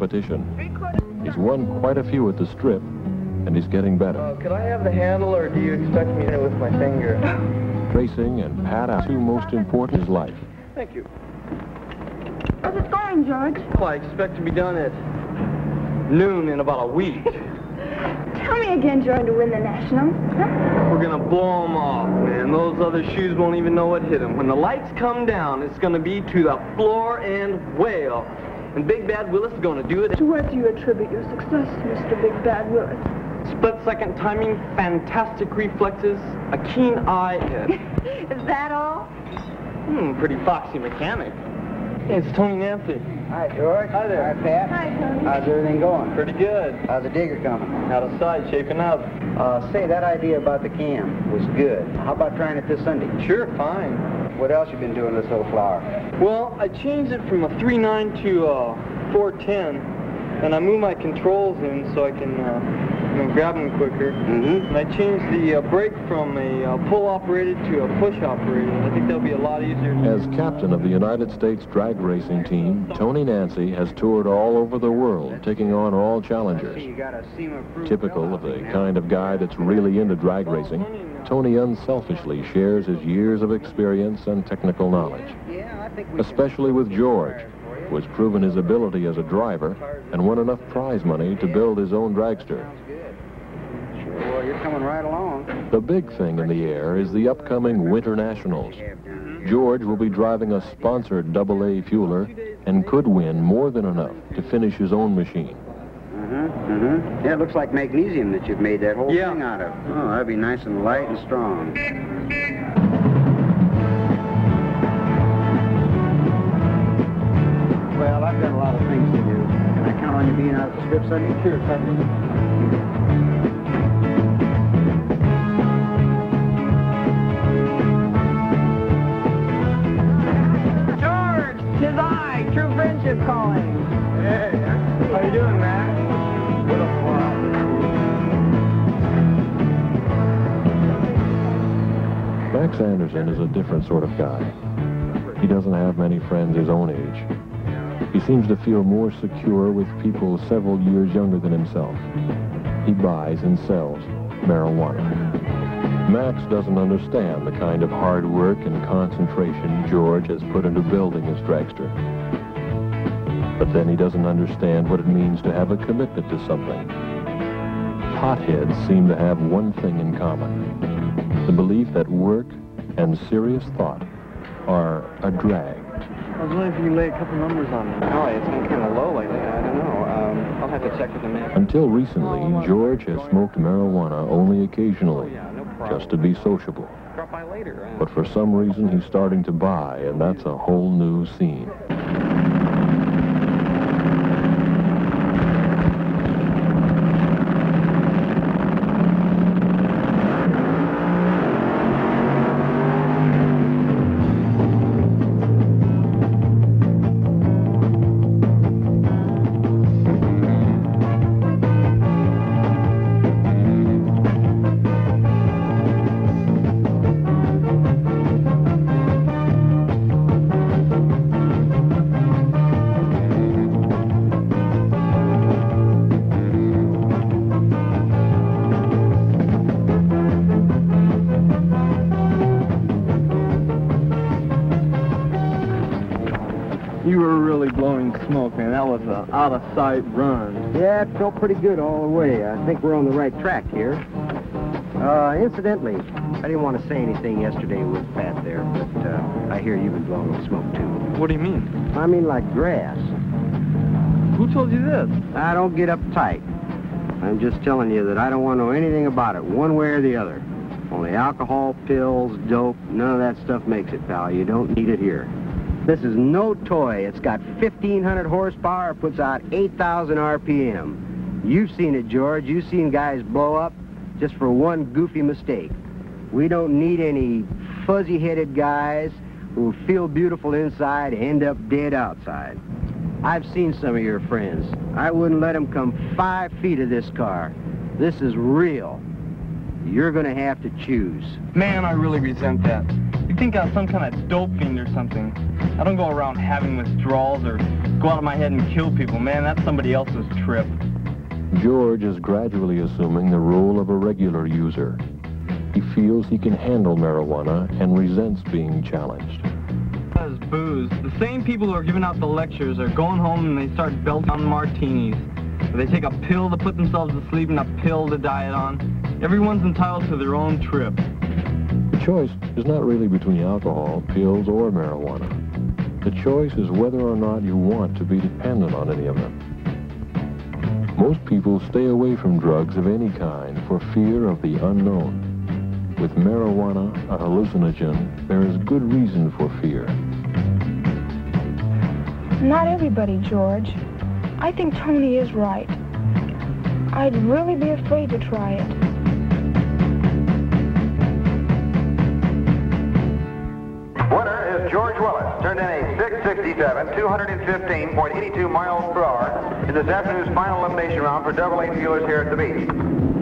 competition. He's won quite a few at the strip, and he's getting better. Uh, could I have the handle, or do you expect me to with my finger? Tracing and pad out two most important in his life. Thank you. How's it going, George? Well, I expect to be done at noon in about a week. Tell me again, George, to win the national. Huh? We're gonna blow them off, man. Those other shoes won't even know what hit them. When the lights come down, it's gonna be to the floor and wail. And Big Bad Willis is gonna do it. To what do you attribute your success, Mr. Big Bad Willis? Split-second timing, fantastic reflexes, a keen eye, and... Is that all? Hmm, pretty foxy mechanic. Hey, it's Tony Nancy. Hi, George. Hi there. Hi, Pat. Hi, Tony. How's everything going? Pretty good. How's the digger coming? Out of sight, shaping up. Uh, say, that idea about the cam was good. How about trying it this Sunday? Sure, fine. What else you been doing this little flower? Well, I changed it from a 3.9 to a 4.10, and I moved my controls in so I can uh, you know, grab them quicker. Mm-hmm. And I changed the uh, brake from a uh, pull-operated to a push-operated. I think that'll be a lot easier. As captain of the United States drag racing team, Tony Nancy has toured all over the world, taking on all challengers. you got a SEMA-approved Typical of the kind of guy that's really into drag racing, Tony unselfishly shares his years of experience and technical knowledge, Yeah, I think we can- especially with George, who has proven his ability as a driver and won enough prize money to build his own dragster. Sounds good. Sure, well, you're coming right along. The big thing in the air is the upcoming Winter Nationals. George will be driving a sponsored AA fueler and could win more than enough to finish his own machine. Mm-hmm, mm-hmm. Yeah, it looks like magnesium that you've made that whole Yeah. thing out of. Oh, that'd be nice and light and strong. Well, I've got a lot of things to do. Can I count on you being out at the strip Sunday? Sure, Captain. Max Anderson is a different sort of guy. He doesn't have many friends his own age. He seems to feel more secure with people several years younger than himself. He buys and sells marijuana. Max doesn't understand the kind of hard work and concentration George has put into building his dragster. But then he doesn't understand what it means to have a commitment to something. Potheads seem to have one thing in common the belief that work and serious thought are a drag. I was wondering if you could lay a couple numbers on me. Oh, it's been kind of low lately. I don't know. Um, I'll have to check with the man. Until recently, George has smoked marijuana only occasionally, Yeah, no just to be sociable. Drop by later. uh, But for some reason, he's starting to buy, and that's a whole new scene. That was out-of-sight run. Yeah, it felt pretty good all the way. I think we're on the right track here. Uh, incidentally, I didn't want to say anything yesterday with Pat there, but uh, I hear you've been blowing smoke too. What do you mean? I mean like grass. Who told you this? I don't get uptight. I'm just telling you that I don't want to know anything about it, one way or the other. Only alcohol, pills, dope, none of that stuff makes it, pal. You don't need it here. This is no toy. It's got 1,500 horsepower, puts out 8,000 RPM. You've seen it, George. You've seen guys blow up just for one goofy mistake. We don't need any fuzzy-headed guys who feel beautiful inside and end up dead outside. I've seen some of your friends. I wouldn't let them come five feet of this car. This is real. You're going to have to choose. Man, I really resent that. You think I'm some kind of dope fiend or something. I don't go around having withdrawals or go out of my head and kill people. Man, that's somebody else's trip. George is gradually assuming the role of a regular user. He feels he can handle marijuana and resents being challenged. Is booze. The same people who are giving out the lectures are going home and they start belting on martinis. They take a pill to put themselves to sleep and a pill to diet on. Everyone's entitled to their own trip. The choice is not really between alcohol, pills, or marijuana. The choice is whether or not you want to be dependent on any of them. Most people stay away from drugs of any kind for fear of the unknown. With marijuana, a hallucinogen, there is good reason for fear. Not everybody, George. I think Tony is right. I'd really be afraid to try it. George Willis. Turned in a 667, 215.82 miles per hour in this afternoon's final elimination round for double A fuelers here at the beach.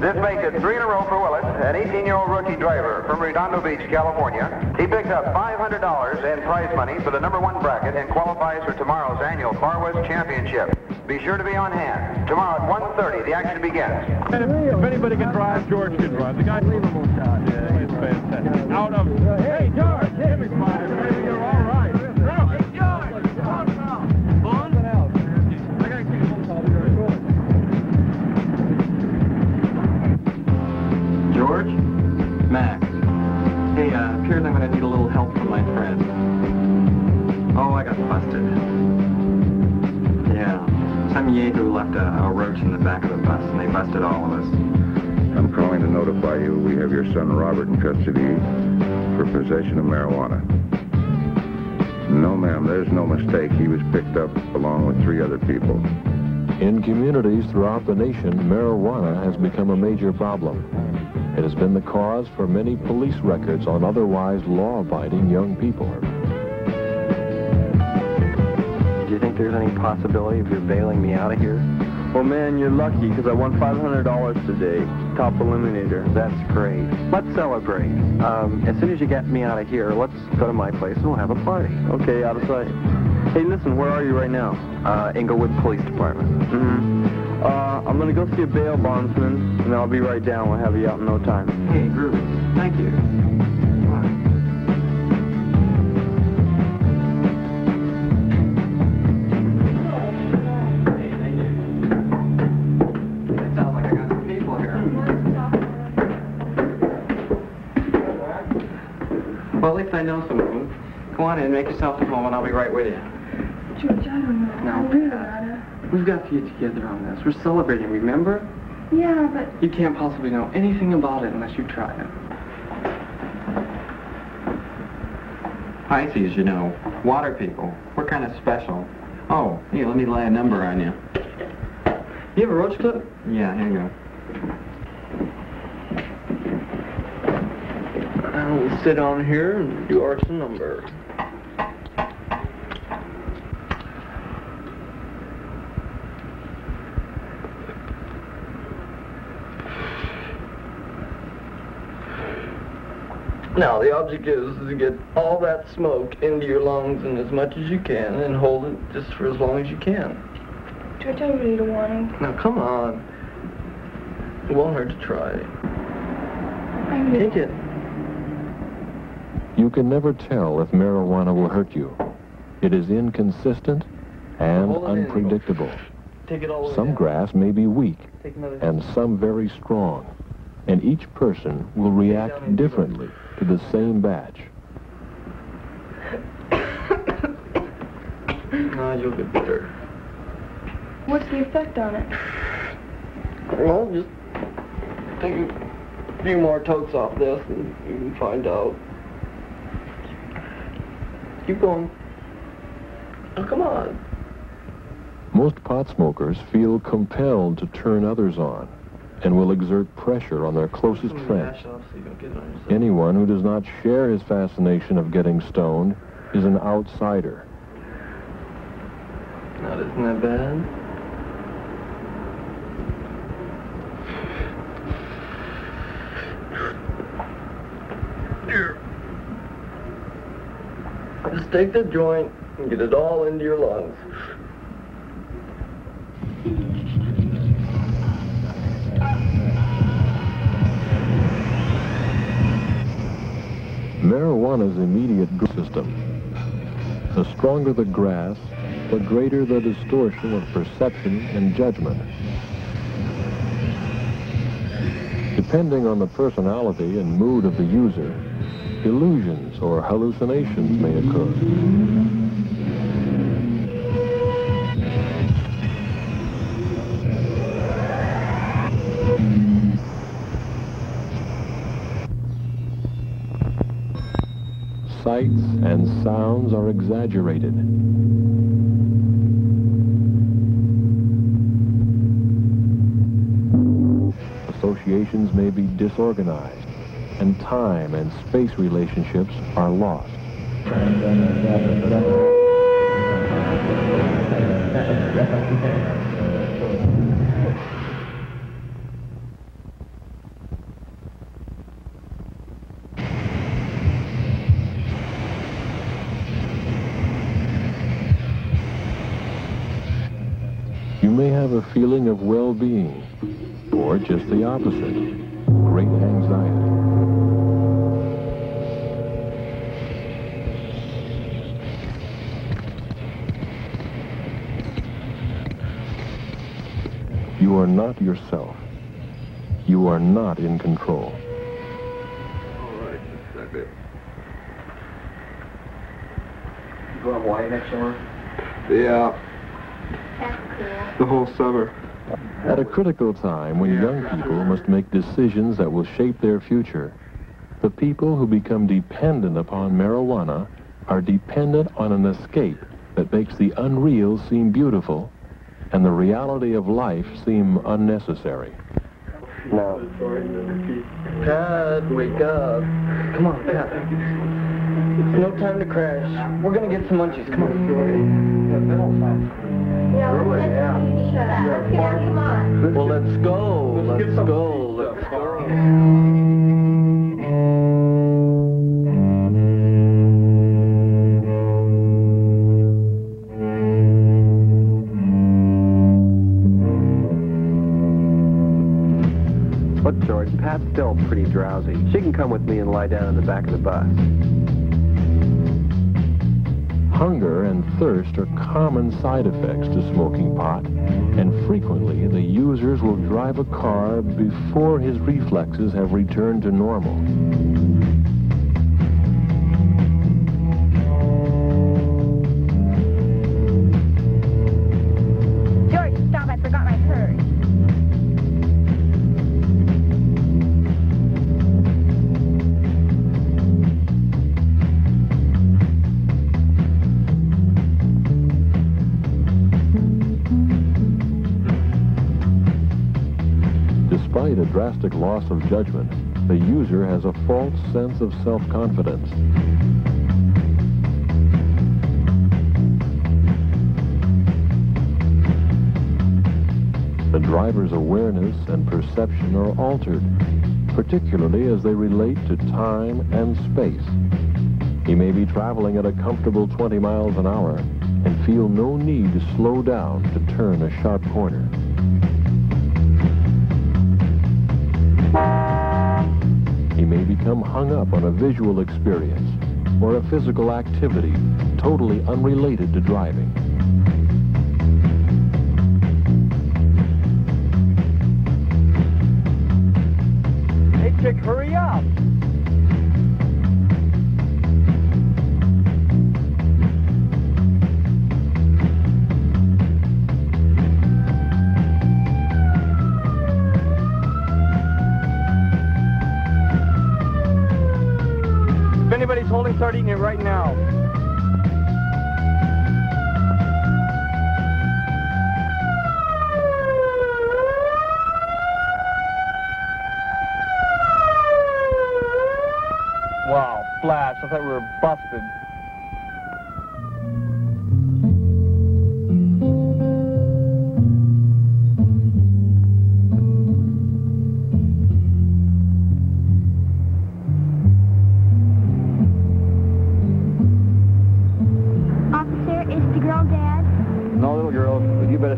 This makes it three in a row for Willis, an 18-year-old rookie driver from Redondo Beach, California. He picks up $500 in prize money for the number one bracket and qualifies for tomorrow's annual Far West Championship. Be sure to be on hand. Tomorrow at 1.30, the action begins. If anybody can drive, George can drive. The guy unbelievable shot. Yeah, he's fantastic. Out of hey George, Some Yahoo left a, a roach in the back of the bus, and they busted all of us. I'm calling to notify you we have your son Robert in custody for possession of marijuana. No, ma'am, there's no mistake. He was picked up along with three other people. In communities throughout the nation, marijuana has become a major problem. It has been the cause for many police records on otherwise law-abiding young people. Think there's any possibility of your bailing me out of here? Well, man, you're lucky, because I won $500 today. Top eliminator. That's great. Let's celebrate. Um, as soon as you get me out of here, let's go to my place and we'll have a party. Okay, out of sight. Hey, listen, where are you right now? Uh, Inglewood Police Department. Mm-hmm. Uh, I'm gonna go see a bail bondsman, and I'll be right down. We'll have you out in no time. Hey, groovy. Thank you. I know some of them. Go on in, make yourself at home, and I'll be right with you. George, I don't know. No, I really oughta. We've got to get together on this. We're celebrating, remember? Yeah, but You can't possibly know anything about it unless you try it. Pisces, you know, water people. We're kind of special. Oh, here, let me lay a number on you. You have a roach clip? Yeah, here you go. And we'll sit on here and do our number. Now, the object is to get all that smoke into your lungs and as much as you can and hold it just for as long as you can. George, I really don't want to. Now, come on. It won't hurt to try. I really Take it. You can never tell if marijuana will hurt you. It is inconsistent and Hold it in. unpredictable. Take it all the way Some grass may be weak and some very strong, and each person will react differently to the same batch. No, you'll get better. What's the effect on it? Well, just take a few more totes off this and you can find out. Keep going. Oh, come on. Most pot smokers feel compelled to turn others on and will exert pressure on their closest friends. so you don't get it on yourself. Anyone who does not share his fascination of getting stoned is an outsider. Now, isn't that bad? Take the joint and Get it all into your lungs. Marijuana's immediate system. The stronger the grass, the greater the distortion of perception and judgment. Depending on the personality and mood of the user, illusions or hallucinations may occur. Sights and sounds are exaggerated. Associations may be disorganized, and time and space relationships are lost. You may have a feeling of well-being, or just the opposite, great anxiety. You are not yourself. You are not in control. All right, that's it. Go on Hawaii next summer? Yeah, the whole summer. At a critical time when young people must make decisions that will shape their future, the people who become dependent upon marijuana are dependent on an escape that makes the unreal seem beautiful and the reality of life seem unnecessary. No. Pat, wake up. Come on, Pat. It's no time to crash. We're gonna get some munchies. Come on. Yeah, let's get shut up. Let's get come on. Well, let's go. Let's go. Let's go. Pat's still pretty drowsy. She can come with me and lie down in the back of the bus. Hunger and thirst are common side effects to smoking pot, and frequently the users will drive a car before his reflexes have returned to normal. Despite a drastic loss of judgment, the user has a false sense of self-confidence. The driver's awareness and perception are altered, particularly as they relate to time and space. He may be traveling at a comfortable 20 miles an hour and feel no need to slow down to turn a sharp corner. Up on a visual experience or a physical activity totally unrelated to driving. Anybody's holding, start eating it right now. Wow, flash. I thought we were busted.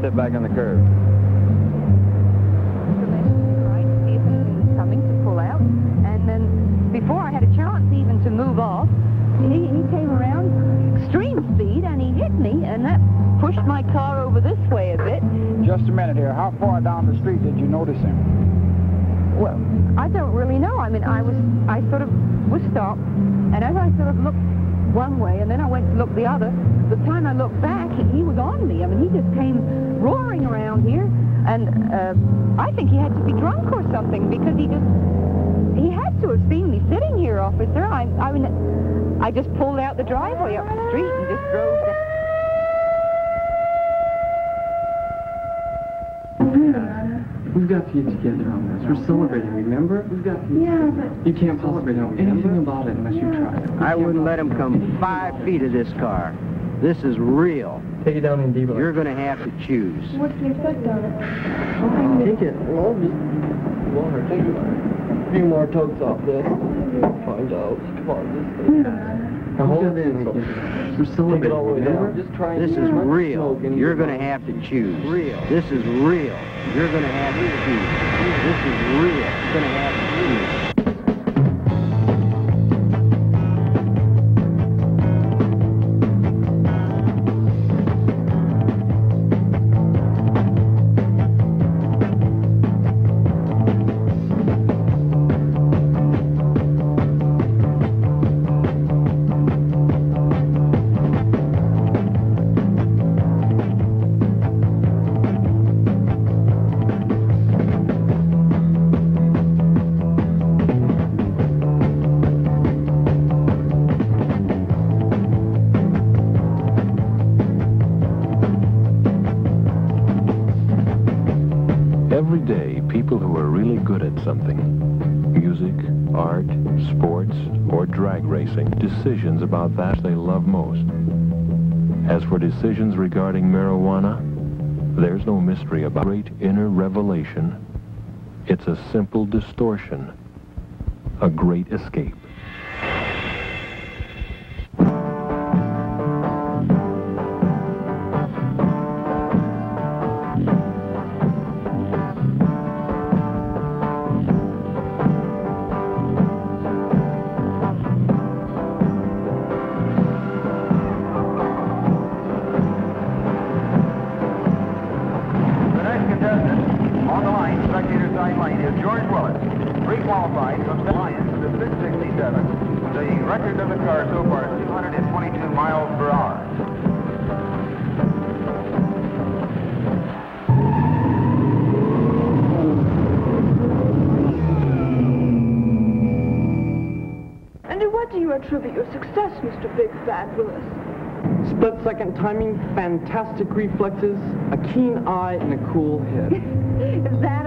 Step back on the curb. coming to pull out, and then before I had a chance even to move off, he, he came around extreme speed and he hit me, and that pushed my car over this way a bit. Just a minute here. How far down the street did you notice him? Well, I don't really know. I mean, I was, I sort of was stopped, and as I sort of looked one way, and then I went to look the other, the time I looked back, he, he was on me. I mean, he just came and uh, I think he had to be drunk or something because he just, he had to have seen me sitting here, officer. I, I mean, I just pulled out the driveway up the street and just drove down. We've got to get together on this. We're celebrating, remember? We've got to. Yeah, but You can't possibly know anything about it unless you try it. I wouldn't let him come five feet of this car. This is real. Take it down in deeper. You're going to have to choose. what's the effect on it? Take it. Well, just water. Take a few more totes off this. Find out. Come on, just take it. Now hold it in. We're celebrating. Take it all the way down. Just try This is real. You're going to have to choose. Real. This is real. You're going to have to choose. This is real. You're going to have to choose. Something, music, art, sports, or drag racing, decisions about that they love most. As for decisions regarding marijuana, there's no mystery about great inner revelation. It's a simple distortion, a great escape. Contestant on the line, spectator side lane, is George Willis. Pre-qualified from the Lions to the 667. The record of the car so far is 222 miles per hour. And to what do you attribute your success, Mr. Big Fat Willis? Split-second timing, fantastic reflexes, a keen eye, and a cool head. Is that